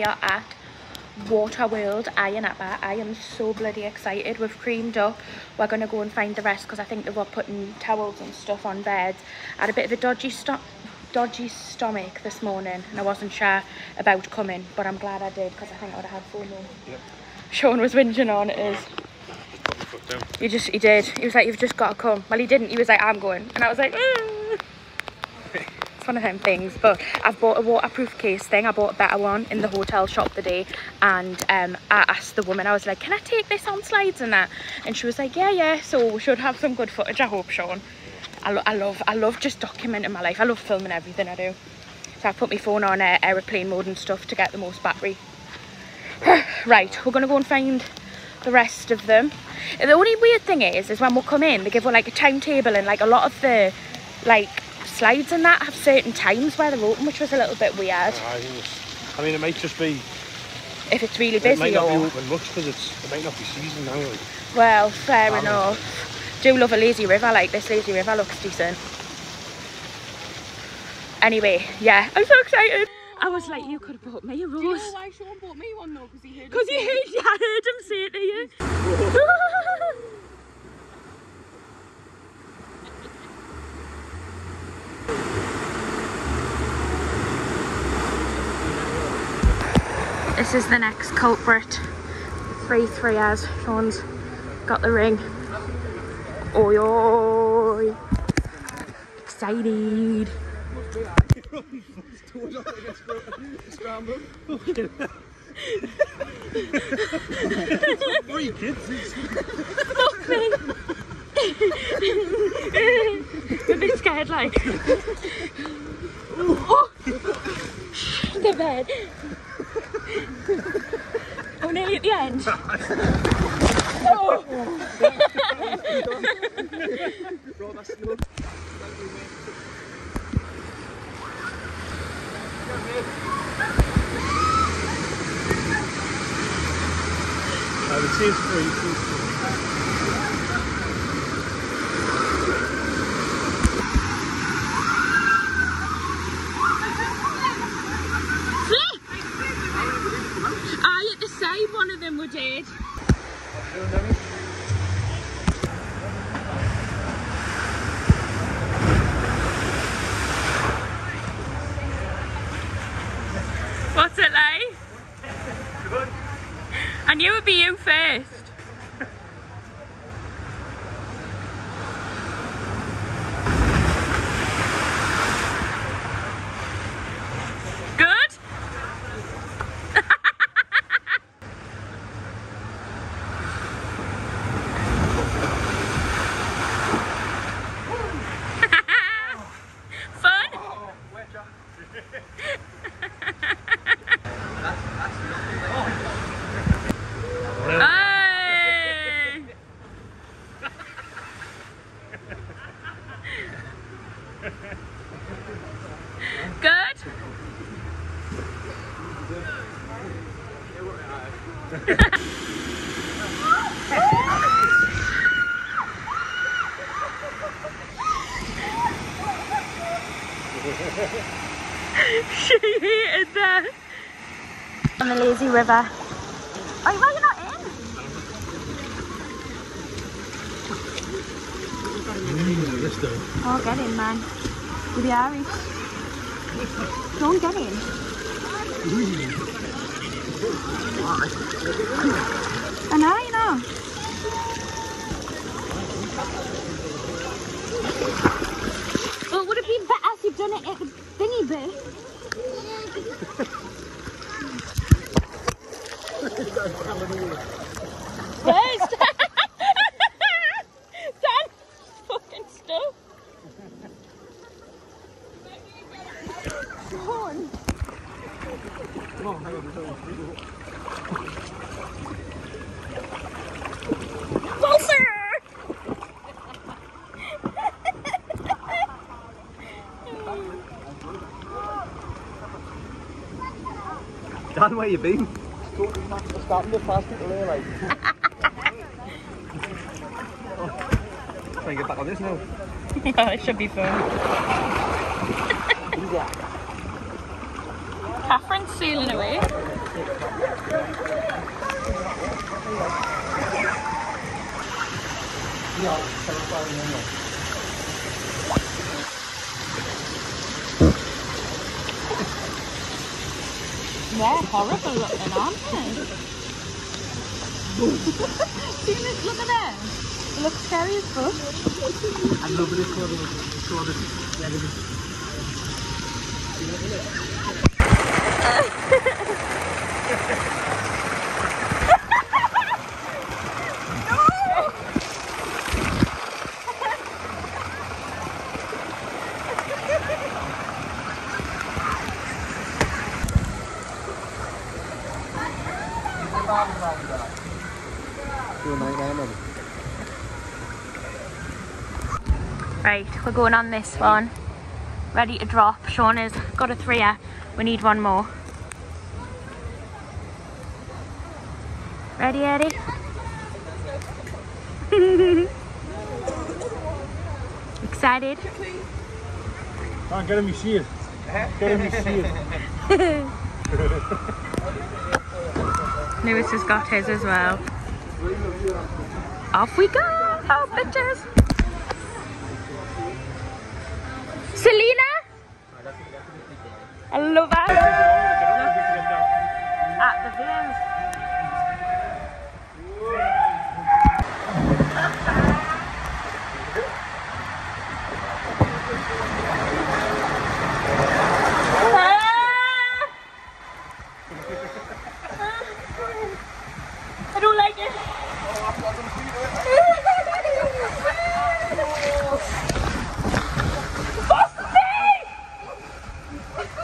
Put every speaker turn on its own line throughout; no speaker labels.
we are at Water World Ayia Napa. I am so bloody excited. We've creamed up. We're going to go and find the rest because I think they were putting towels and stuff on beds. I had a bit of a dodgy stop dodgy stomach this morning and I wasn't sure about coming but I'm glad I did because I think I would have had FOMO.
Yep.
Sean was whinging on it is. He just, he did. He was like, you've just got to come. Well, he didn't. He was like, I'm going. And I was like, mm. One of them things. But I've bought a waterproof case thing. I bought a better one in the hotel shop today. And um, I asked the woman, I was like, can I take this on slides and that? And she was like, yeah, yeah. So we should have some good footage, I hope, Sean. I, lo I love, I love just documenting my life. I love filming everything I do. So I put my phone on uh, aeroplane mode and stuff to get the most battery. right, we're gonna go and find the rest of them. The only weird thing is, is when we'll come in, they give us like a timetable and like a lot of the like slides and that have certain times where they're open, which was a little bit weird.
I, I mean, it might just be.
If it's really busy
It
busy
might not
or...
be open much because it's. It might not be season now. Like.
Well, fair
Valid.
enough. Do love a lazy river, like this lazy river looks decent. Anyway, yeah, I'm so excited. I was like, you could have bought me a
Do you know
rose.
why Sean bought me one though? Because he heard
Because
us
you
say
heard, yeah, I heard him say it to you. This is the next culprit. Three three as Sean's got the ring. Oi oi. Excited.
Three kids.
Fuck me. A bit scared like. oh. The bed. Oh, nearly at the end.
I would say it's three.
Flip! I at the side one of them were dead. What's it like? I knew it'd be you first. Good? Fun? Oh, Hey! Good? She hated that. On the lazy river. Oh, why are you not in? Oh, get in, man. You'll be Irish. Don't get in. I know, you know. Well, it would have been better if you'd done it at the thingy bit. Where's Dan? Fucking stuff. Sean. Closer!
Dan, where you been?
starting to fast people there, like.
Trying to get back on this now.
it should be fun. Catherine's sailing away. They're horrible looking, aren't they? See this? Look at them. They look scary as fuck.
And nobody called it. Called it.
Right, we're going on this one. Ready to drop. Sean has got a threer. We need one more. Ready, Eddie? Excited?
Can't get him his shield. Get him his shield.
Lewis has got his as well. Off we go! Oh, bitches! Selena? I love her. At the views. I don't like it. Where's Colin? Are you alright?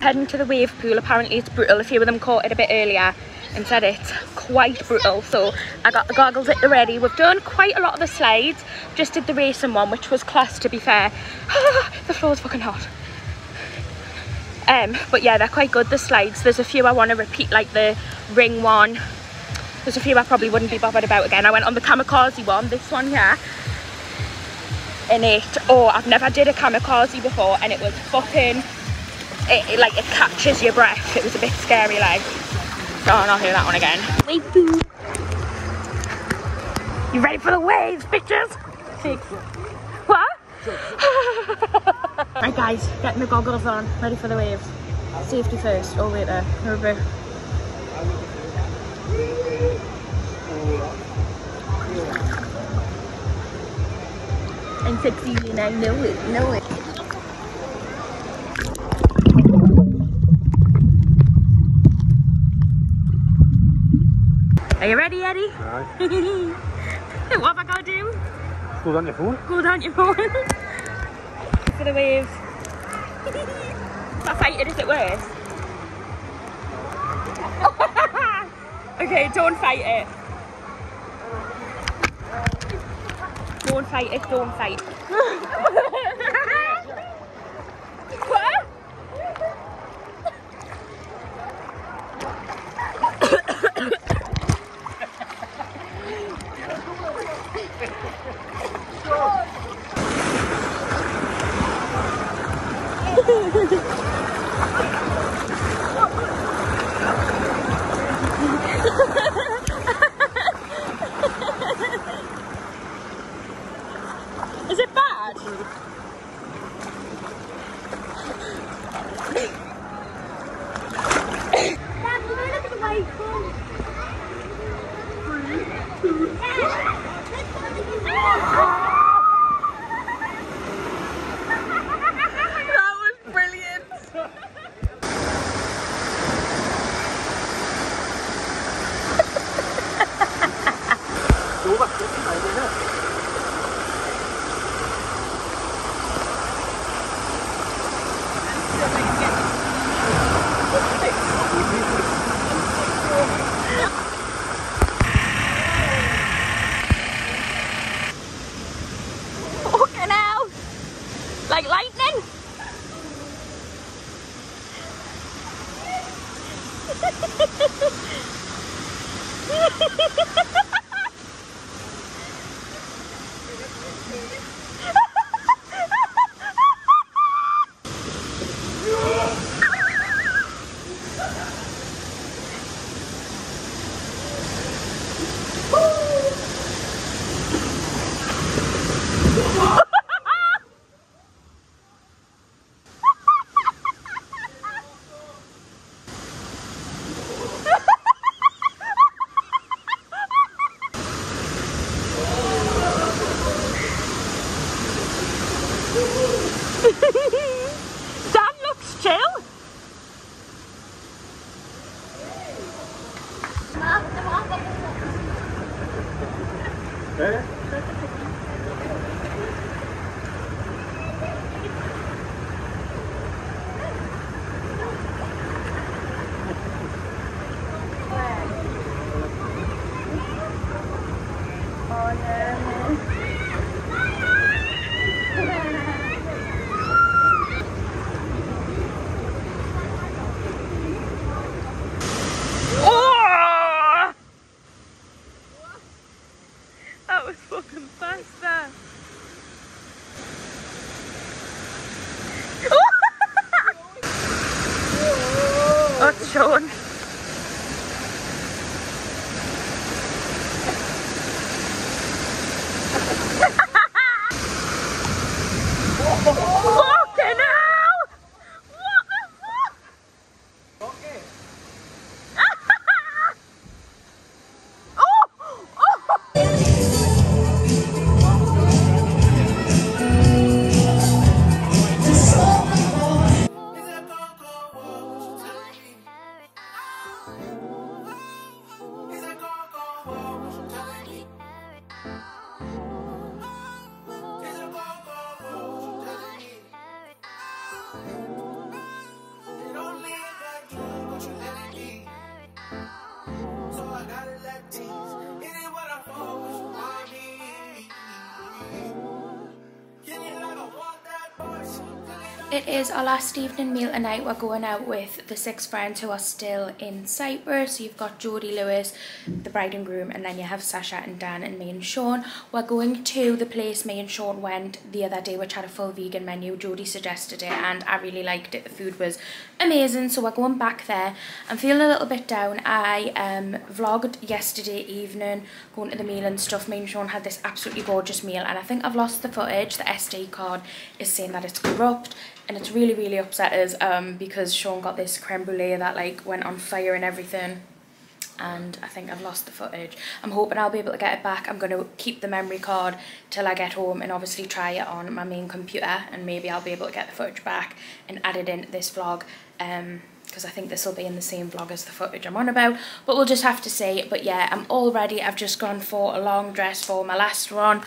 Heading to the wave pool, apparently it's brutal. A few of them caught it a bit earlier and said it's quite brutal. So I got the goggles at the ready. We've done quite a lot of the slides. Just did the racing one, which was class to be fair. the floor's fucking hot. Um, but yeah, they're quite good, the slides. There's a few I want to repeat, like the ring one. There's a few I probably wouldn't be bothered about again. I went on the kamikaze one, this one here. And it, oh, I've never did a kamikaze before and it was fucking, it, it, like it catches your breath. It was a bit scary like. So I'll not hear that one again. Wave boo. You ready for the waves, bitches? Six. What? right guys, getting the goggles on, ready for the waves. Safety first. Oh wait there. Over. I'm sexy and I know it, know it. Are you ready, Eddie?
Right.
what have I got to do?
Go down your phone.
Go down your phone. For the waves. Not fight it, is it worse? okay, don't fight it. Don't fight it, don't fight. Oh! It is our last evening meal tonight. We're going out with the six friends who are still in Cyprus. So you've got Jodie Lewis, the bride and groom, and then you have Sasha and Dan and me and Sean. We're going to the place me and Sean went the other day, which had a full vegan menu. Jodie suggested it, and I really liked it. The food was amazing, so we're going back there. I'm feeling a little bit down. I um, vlogged yesterday evening, going to the meal and stuff. Me and Sean had this absolutely gorgeous meal, and I think I've lost the footage. The SD card is saying that it's corrupt and it's really really upset us um because Sean got this creme brulee that like went on fire and everything. And I think I've lost the footage. I'm hoping I'll be able to get it back. I'm going to keep the memory card till I get home and obviously try it on my main computer and maybe I'll be able to get the footage back and add it in this vlog um because I think this will be in the same vlog as the footage I'm on about. But we'll just have to see. But yeah I'm all ready. I've just gone for a long dress for my last one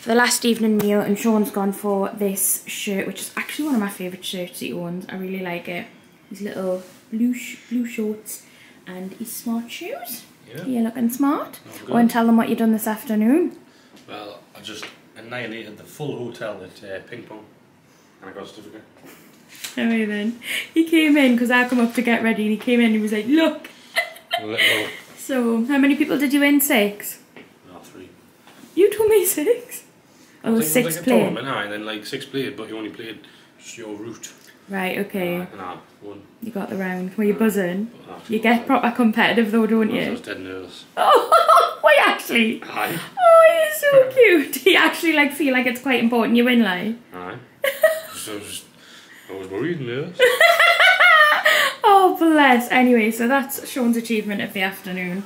for the last evening meal and Sean's gone for this shirt which is actually one of my favourite shirts he owns. I really like it. These little blue sh blue shorts and his smart shoes.
Yeah.
You're looking smart. Go and tell them what you've done this afternoon.
Well, I just annihilated the full hotel at uh, ping pong, and I got a certificate.
Anyway then, he came in because I come up to get ready and he came in and he was like, look. So, how many people did you win? Six?
no, three.
You told me six. Oh,
I was
six
like tournament, aye, and then like six played, but you only played just your route.
Right, okay.
And I won.
You got the round. Were you buzzing?
But
You get proper competitive though, don't
I
you?
was dead nervous.
Oh, why actually?
Aye.
Oh, he's so cute. He actually like feel like it's quite important you win, like.
Aye. so I was, just, I was worried and nervous.
oh, bless. Anyway, so that's Sean's achievement of the afternoon.